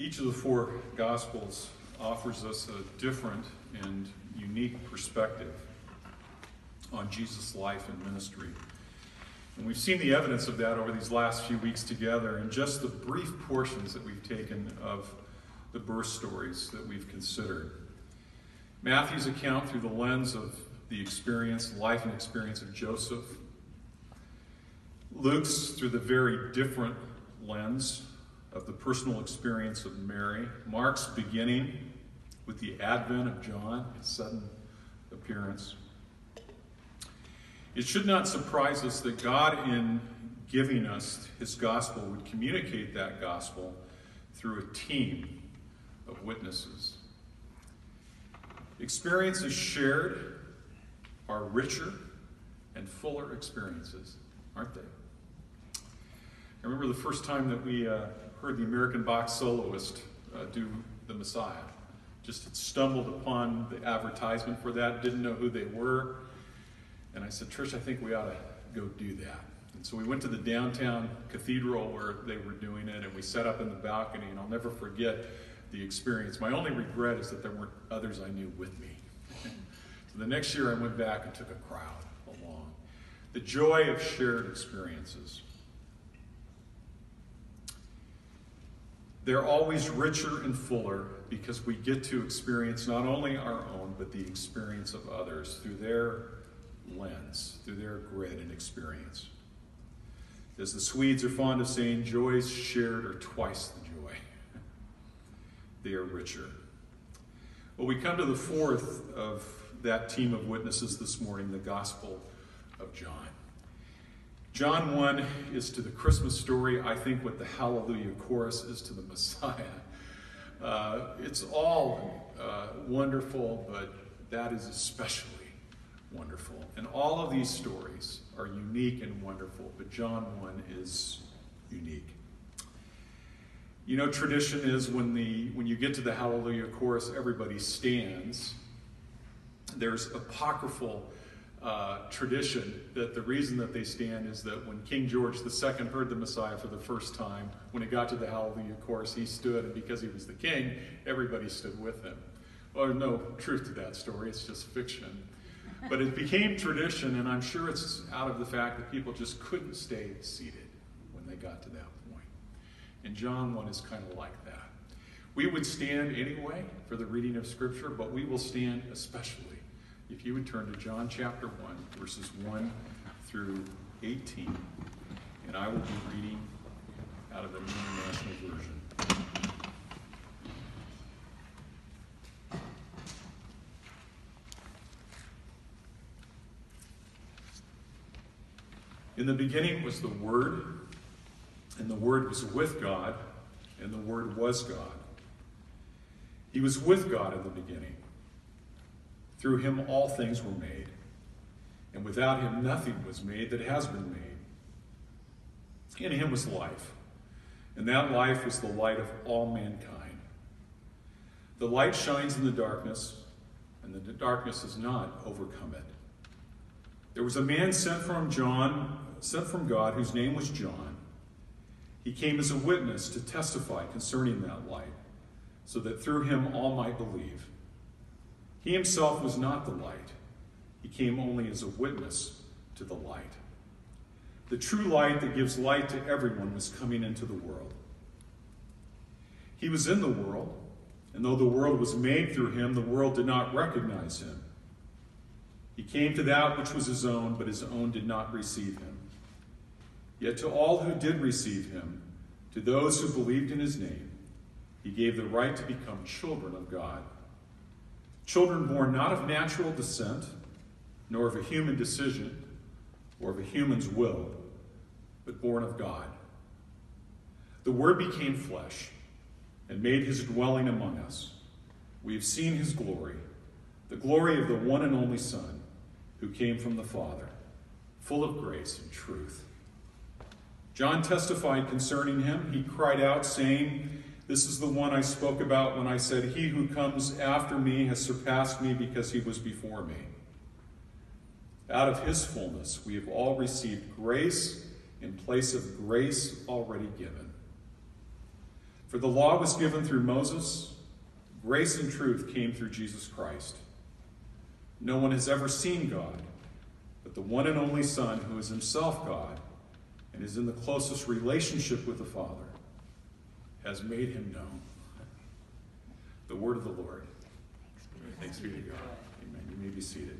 Each of the four Gospels offers us a different and unique perspective on Jesus' life and ministry. And we've seen the evidence of that over these last few weeks together in just the brief portions that we've taken of the birth stories that we've considered. Matthew's account through the lens of the experience, life and experience of Joseph. Luke's through the very different lens of the personal experience of Mary. Mark's beginning with the advent of John, his sudden appearance. It should not surprise us that God, in giving us his gospel, would communicate that gospel through a team of witnesses. Experiences shared are richer and fuller experiences, aren't they? I remember the first time that we uh, heard the American Bach soloist uh, do the Messiah. Just stumbled upon the advertisement for that, didn't know who they were. And I said, Trish, I think we ought to go do that. And so we went to the downtown cathedral where they were doing it, and we sat up in the balcony, and I'll never forget the experience. My only regret is that there weren't others I knew with me. so the next year I went back and took a crowd along. The joy of shared experiences. They're always richer and fuller because we get to experience not only our own, but the experience of others through their lens, through their grit and experience. As the Swedes are fond of saying, joys shared are twice the joy. they are richer. Well, we come to the fourth of that team of witnesses this morning, the Gospel of John. John 1 is to the Christmas story, I think, what the Hallelujah chorus is to the Messiah. Uh, it's all uh, wonderful, but that is especially wonderful. And all of these stories are unique and wonderful, but John 1 is unique. You know, tradition is when the when you get to the Hallelujah chorus, everybody stands. There's apocryphal uh, tradition that the reason that they stand is that when King George II heard the Messiah for the first time, when it got to the Hallelujah chorus, he stood, and because he was the king, everybody stood with him. Well, there's no truth to that story, it's just fiction. But it became tradition, and I'm sure it's out of the fact that people just couldn't stay seated when they got to that point. And John 1 is kind of like that. We would stand anyway for the reading of Scripture, but we will stand especially if you would turn to John chapter 1, verses 1 through 18, and I will be reading out of the New International Version. In the beginning was the Word, and the Word was with God, and the Word was God. He was with God in the beginning. Through him all things were made, and without him nothing was made that has been made. In him was life, and that life was the light of all mankind. The light shines in the darkness, and the darkness has not overcome it. There was a man sent from John, sent from God, whose name was John. He came as a witness to testify concerning that light, so that through him all might believe. He himself was not the light, he came only as a witness to the light. The true light that gives light to everyone was coming into the world. He was in the world, and though the world was made through him, the world did not recognize him. He came to that which was his own, but his own did not receive him. Yet to all who did receive him, to those who believed in his name, he gave the right to become children of God Children born not of natural descent, nor of a human decision, or of a human's will, but born of God. The Word became flesh and made his dwelling among us. We have seen his glory, the glory of the one and only Son, who came from the Father, full of grace and truth. John testified concerning him. He cried out, saying, this is the one I spoke about when I said, He who comes after me has surpassed me because he was before me. Out of his fullness, we have all received grace in place of grace already given. For the law was given through Moses, grace and truth came through Jesus Christ. No one has ever seen God, but the one and only Son, who is himself God and is in the closest relationship with the Father has made him known. The word of the Lord. Thanks be to God. Amen. You may be seated.